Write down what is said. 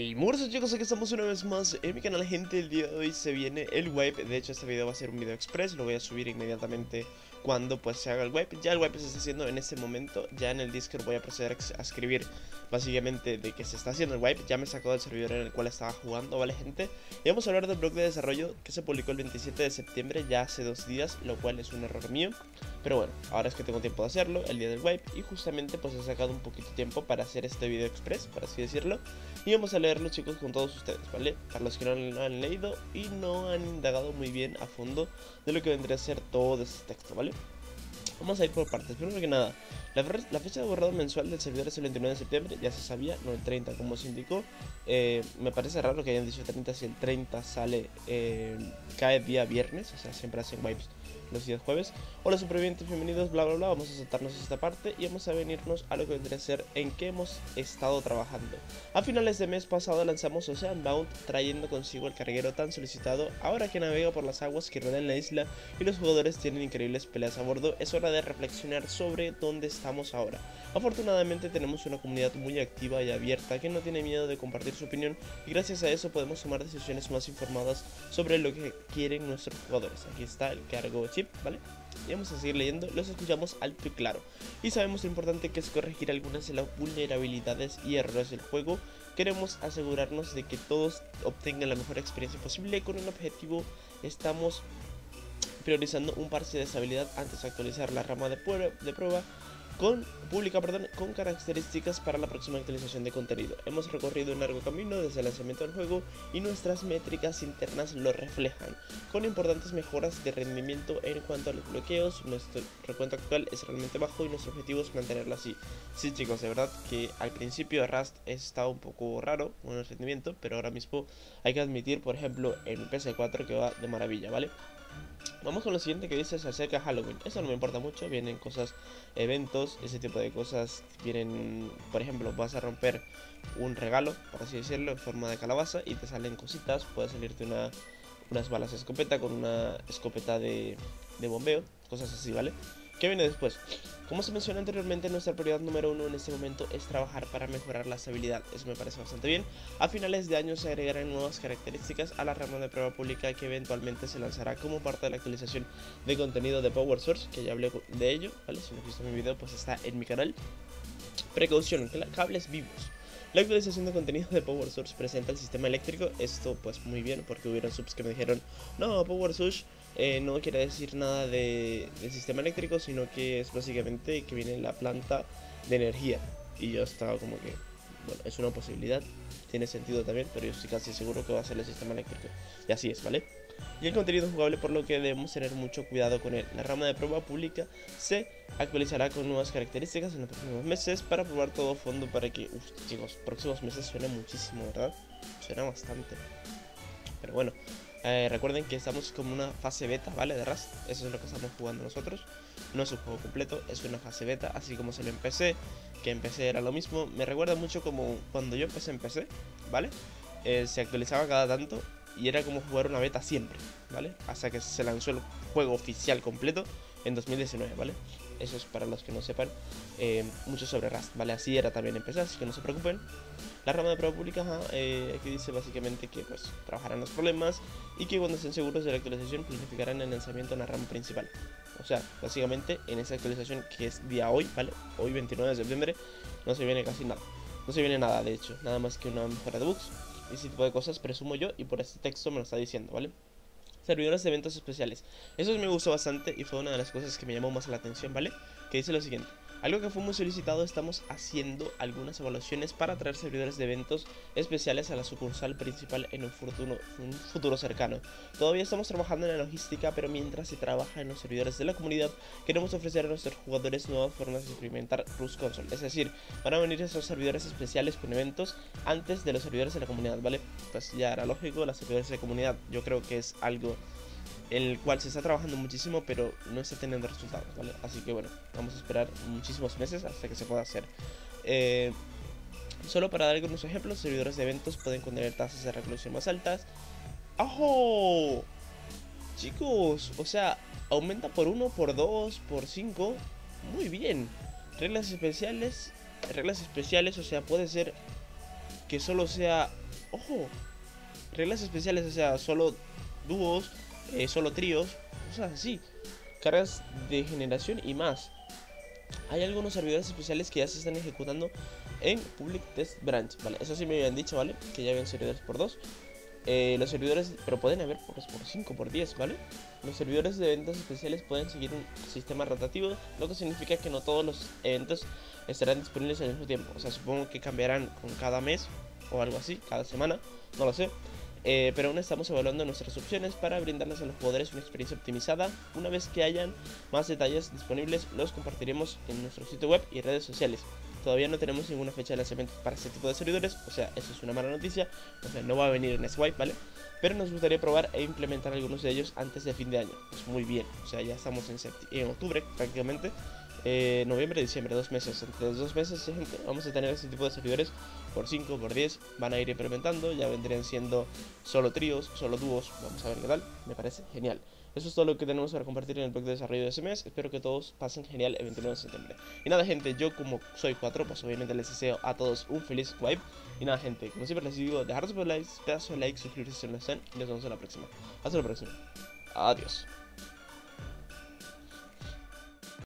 Y muy chicos, aquí estamos una vez más en mi canal gente, el día de hoy se viene el wipe, de hecho este video va a ser un video express, lo voy a subir inmediatamente cuando pues se haga el wipe, ya el wipe se está haciendo en este momento, ya en el Discord voy a proceder a escribir básicamente de que se está haciendo el wipe, ya me sacó del servidor en el cual estaba jugando, ¿vale gente? Y vamos a hablar del blog de desarrollo que se publicó el 27 de septiembre, ya hace dos días, lo cual es un error mío, pero bueno, ahora es que tengo tiempo de hacerlo, el día del wipe, y justamente pues he sacado un poquito de tiempo para hacer este video express, por así decirlo, y vamos a leerlo chicos con todos ustedes, ¿vale? Para los que no lo han leído y no han indagado muy bien a fondo de lo que vendría a ser todo este texto, ¿vale? Vamos a ir por partes. Primero que nada, la, fecha de borrado mensual del servidor es el 29 de septiembre, ya se sabía, no el 30 como se indicó. Eh, me parece raro que hayan dicho 30 si el 30 sale, eh, cae día viernes, o sea, siempre hacen wipes los días jueves. Hola supervivientes, bienvenidos, bla bla bla, vamos a saltarnos esta parte y vamos a venirnos a lo que vendría a ser en qué hemos estado trabajando. A finales de mes pasado lanzamos Ocean Bound trayendo consigo el carguero tan solicitado, ahora que navega por las aguas que rodean la isla y los jugadores tienen increíbles peleas a bordo, es hora de reflexionar sobre dónde estamos ahora. Afortunadamente tenemos una comunidad muy activa y abierta que no tiene miedo de compartir su opinión y gracias a eso podemos tomar decisiones más informadas sobre lo que quieren nuestros jugadores. Aquí está el cargo ¿vale? Y vamos a seguir leyendo, los escuchamos alto y claro. Y sabemos lo importante que es corregir algunas de las vulnerabilidades y errores del juego. Queremos asegurarnos de que todos obtengan la mejor experiencia posible. Con un objetivo estamos priorizando un parche de estabilidad antes de actualizar la rama de prueba con pública perdón, con características para la próxima actualización de contenido. Hemos recorrido un largo camino desde el lanzamiento del juego y nuestras métricas internas lo reflejan, con importantes mejoras de rendimiento en cuanto a los bloqueos. Nuestro recuento actual es realmente bajo y nuestro objetivo es mantenerlo así. Sí chicos, de verdad que al principio Rust estado un poco raro con el rendimiento, pero ahora mismo hay que admitir, por ejemplo, en PS4 que va de maravilla, ¿vale? Vamos con lo siguiente que dice se acerca Halloween. Eso no me importa mucho, vienen cosas, eventos, ese tipo de cosas. Vienen, por ejemplo, vas a romper un regalo, por así decirlo, en forma de calabaza y te salen cositas. Puede salirte una, unas balas de escopeta con una escopeta de, de bombeo, cosas así, ¿vale? ¿Qué viene después? Como se mencionó anteriormente, nuestra prioridad número uno en este momento es trabajar para mejorar la estabilidad. Eso me parece bastante bien. A finales de año se agregarán nuevas características a la rama de prueba pública que eventualmente se lanzará como parte de la actualización de contenido de Power Source, que ya hablé de ello. Si no has visto mi video, pues está en mi canal. Precaución, cables vivos. La actualización de contenido de Power Source presenta el sistema eléctrico. Esto pues muy bien porque hubieron subs que me dijeron, no, Power Source eh, no quiere decir nada de, sistema eléctrico, sino que es básicamente que viene la planta de energía. Y yo estaba como que, bueno, es una posibilidad, tiene sentido también, pero yo estoy casi seguro que va a ser el sistema eléctrico. Y así es, ¿vale? Y el contenido jugable por lo que debemos tener mucho cuidado con él. La rama de prueba pública se actualizará con nuevas características en los próximos meses para probar todo fondo para que, uff, chicos, próximos meses suena muchísimo, ¿verdad? Suena bastante. Pero bueno, eh, recuerden que estamos como una fase beta, ¿vale? De Rust. Eso es lo que estamos jugando nosotros. No es un juego completo, es una fase beta, así como se lo empecé, que empecé era lo mismo. Me recuerda mucho como cuando yo empecé en PC, ¿vale? Eh, se actualizaba cada tanto y era como jugar una beta siempre, ¿vale? Hasta que se lanzó el juego oficial completo en 2019, ¿vale? Eso es para los que no sepan eh, mucho sobre Rust, ¿vale? Así era también empezar, así que no se preocupen. La rama de prueba pública eh, aquí dice básicamente que pues trabajarán los problemas y que cuando estén seguros de la actualización planificarán el lanzamiento en la rama principal. O sea, básicamente en esa actualización que es día hoy, ¿vale? Hoy 29 de septiembre no se viene casi nada. No se viene nada, de hecho, nada más que una mejora de bugs ese tipo de cosas, presumo yo, y por este texto me lo está diciendo, ¿vale? servidores de eventos especiales. Eso me gustó bastante y fue una de las cosas que me llamó más la atención, ¿vale? Que dice lo siguiente. Algo que fue muy solicitado, estamos haciendo algunas evaluaciones para traer servidores de eventos especiales a la sucursal principal en un futuro, cercano. Todavía estamos trabajando en la logística, pero mientras se trabaja en los servidores de la comunidad, queremos ofrecer a nuestros jugadores nuevas formas de experimentar Rust Console. Es decir, van a venir esos servidores especiales con eventos antes de los servidores de la comunidad, ¿vale? Pues ya era lógico, los servidores de comunidad yo creo que es algo en el cual se está trabajando muchísimo, pero no está teniendo resultados, ¿vale? Así que bueno, vamos a esperar muchísimos meses hasta que se pueda hacer. Eh, solo para dar algunos ejemplos, servidores de eventos pueden contener tasas de reclusión más altas. ¡Ajo! Chicos, o sea, aumenta por 1, por 2, por 5. Muy bien. Reglas especiales. Reglas especiales, o sea, puede ser que solo sea Ojo, reglas especiales, o sea, solo dúos, eh, solo tríos, cosas así. Cargas de generación y más. Hay algunos servidores especiales que ya se están ejecutando en Public Test Branch, ¿vale? Eso sí me habían dicho, ¿vale? Que ya habían servidores por 2. Eh, los servidores, pero pueden haber por 5, por 10, ¿vale? Los servidores de eventos especiales pueden seguir un sistema rotativo, lo que significa que no todos los eventos estarán disponibles al mismo tiempo. O sea, supongo que cambiarán con cada mes o algo así, cada semana, no lo sé. Eh, pero aún estamos evaluando nuestras opciones para brindarles a los jugadores una experiencia optimizada. Una vez que hayan más detalles disponibles, los compartiremos en nuestro sitio web y redes sociales. Todavía no tenemos ninguna fecha de lanzamiento para este tipo de servidores, o sea, eso es una mala noticia, o sea, no va a venir en Swipe, ¿vale? Pero nos gustaría probar e implementar algunos de ellos antes de fin de año. Pues muy bien, o sea, ya estamos en, en octubre prácticamente eh, noviembre, diciembre, dos meses. Entre los dos meses, gente, vamos a tener este tipo de servidores por 5, por 10. Van a ir implementando, ya vendrían siendo solo tríos, solo dúos. Vamos a ver qué tal, me parece genial. Eso es todo lo que tenemos para compartir en el blog de desarrollo de ese mes. Espero que todos pasen genial el 29 de septiembre. Y nada, gente, yo como soy 4, pues obviamente les deseo a todos un feliz wipe. Y nada, gente, como siempre les digo, dejar sus likes, pedazo de like, suscribirse si no lo están. Y nos vemos en la próxima. Hasta la próxima. Adiós.